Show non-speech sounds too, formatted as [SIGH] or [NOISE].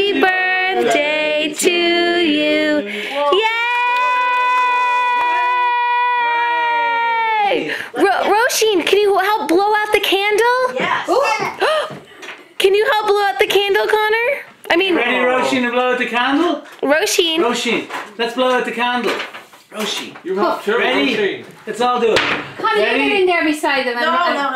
Happy birthday to you. Yay! Ro- Roisin, can you help blow out the candle? Yes. [GASPS] Can you help blow out the candle, Connor? I mean, Ready, Roisin, to blow out the candle? Roisin. Roisin, let's blow out the candle. Roshi, you're to, ready? Roisin. Let's all do it. Connor, you get in there beside them. No, no, no.